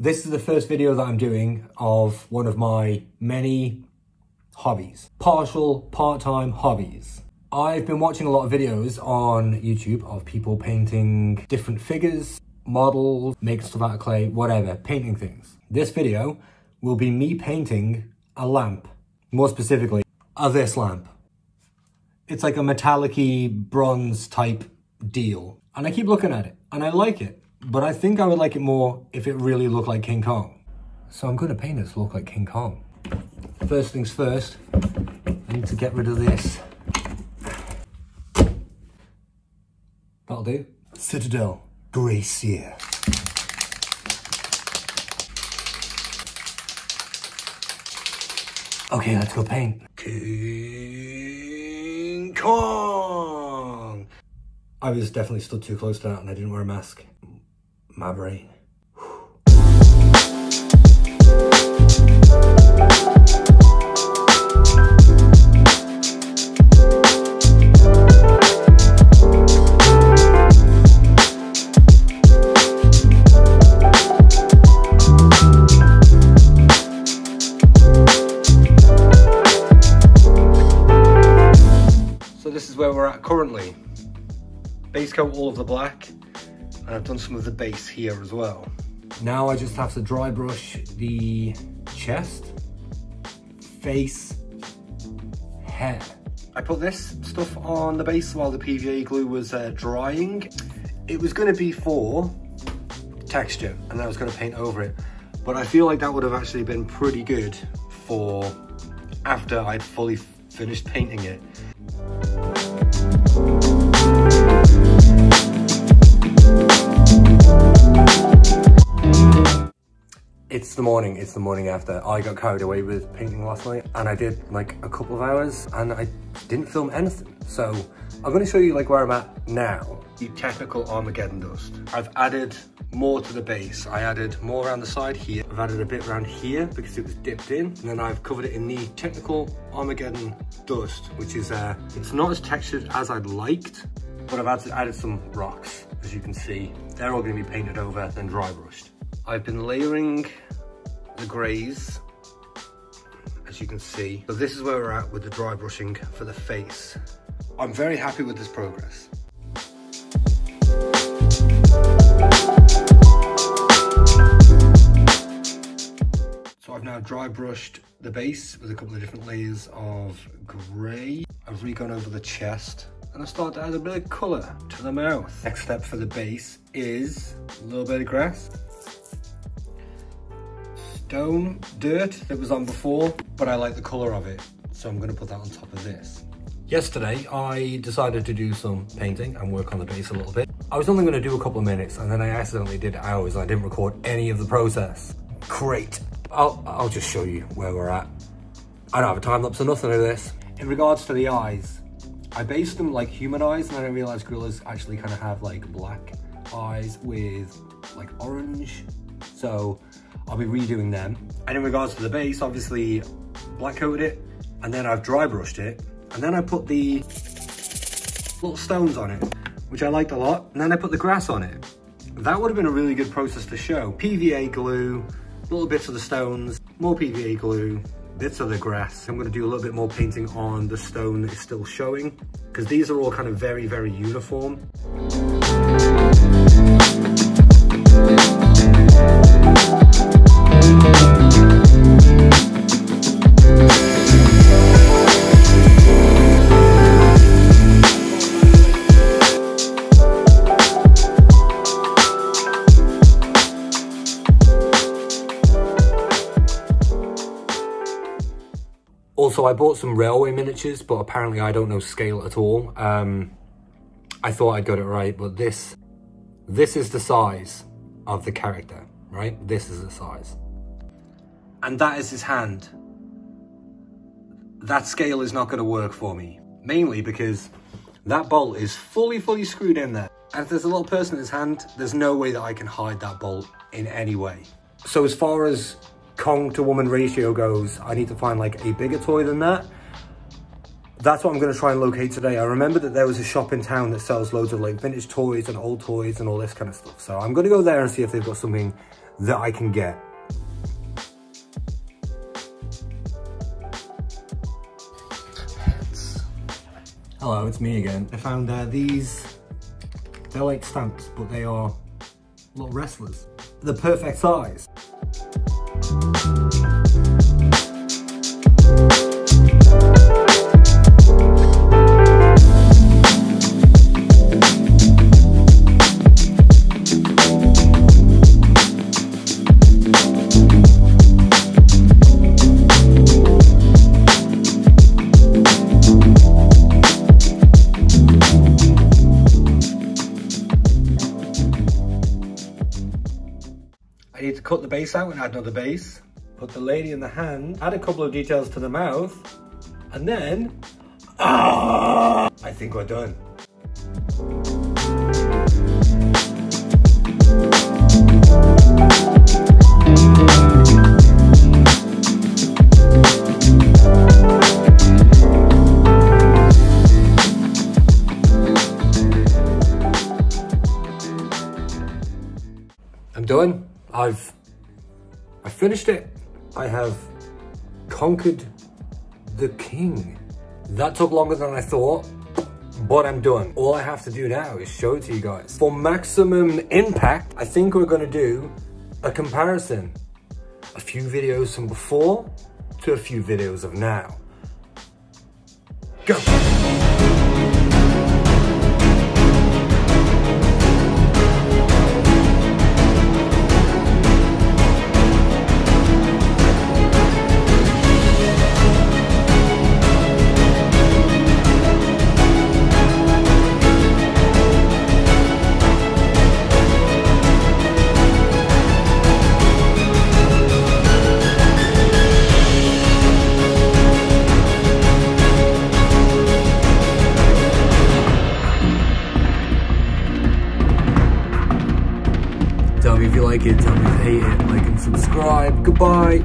This is the first video that I'm doing of one of my many hobbies. Partial, part-time hobbies. I've been watching a lot of videos on YouTube of people painting different figures, models, making stuff out of clay, whatever, painting things. This video will be me painting a lamp. More specifically, a this lamp. It's like a metallic bronze type deal. And I keep looking at it and I like it. But I think I would like it more if it really looked like King Kong. So I'm going to paint this look like King Kong. First things first, I need to get rid of this. That'll do. Citadel, Grey Seer. Okay, let's go paint. King Kong! I was definitely stood too close to that and I didn't wear a mask. My brain. So this is where we're at currently. Base coat all of the black and I've done some of the base here as well. Now I just have to dry brush the chest, face, hair. I put this stuff on the base while the PVA glue was uh, drying. It was gonna be for texture and I was gonna paint over it. But I feel like that would have actually been pretty good for after I'd fully finished painting it. It's the morning, it's the morning after. I got carried away with painting last night and I did like a couple of hours and I didn't film anything. So I'm gonna show you like where I'm at now. The technical Armageddon dust. I've added more to the base. I added more around the side here. I've added a bit around here because it was dipped in. And then I've covered it in the technical Armageddon dust, which is, uh, it's not as textured as I'd liked, but I've added, added some rocks, as you can see. They're all gonna be painted over, then dry brushed. I've been layering the greys, as you can see. So this is where we're at with the dry brushing for the face. I'm very happy with this progress. So I've now dry brushed the base with a couple of different layers of grey. I've re-gone over the chest and I start to add a bit of colour to the mouth. Next step for the base is a little bit of grass stone dirt that was on before, but I like the color of it. So I'm gonna put that on top of this. Yesterday, I decided to do some painting and work on the base a little bit. I was only gonna do a couple of minutes and then I accidentally did hours. I didn't record any of the process. Great. I'll, I'll just show you where we're at. I don't have a time lapse or nothing of this. In regards to the eyes, I based them like human eyes and then I realized gorillas actually kind of have like black eyes with like orange. So I'll be redoing them. And in regards to the base, obviously black coated it and then I've dry brushed it. And then I put the little stones on it, which I liked a lot. And then I put the grass on it. That would have been a really good process to show. PVA glue, little bits of the stones, more PVA glue, bits of the grass. I'm gonna do a little bit more painting on the stone that is still showing because these are all kind of very, very uniform. Also, I bought some railway miniatures, but apparently I don't know scale at all. Um, I thought I'd got it right, but this, this is the size of the character, right? This is the size. And that is his hand. That scale is not gonna work for me. Mainly because that bolt is fully, fully screwed in there. And if there's a little person in his hand, there's no way that I can hide that bolt in any way. So as far as Kong to woman ratio goes, I need to find like a bigger toy than that. That's what I'm gonna try and locate today. I remember that there was a shop in town that sells loads of like vintage toys and old toys and all this kind of stuff. So I'm gonna go there and see if they've got something that I can get. Hello, it's me again. I found uh, these, they're like stamps, but they are little wrestlers. The perfect size. I need to cut the base out and add another base, put the lady in the hand, add a couple of details to the mouth, and then, ah, I think we're done. I'm done. I've I finished it. I have conquered the king. That took longer than I thought, but I'm done. All I have to do now is show it to you guys. For maximum impact, I think we're gonna do a comparison. A few videos from before to a few videos of now. Go. It, tell me if you hate it, like and subscribe. Goodbye.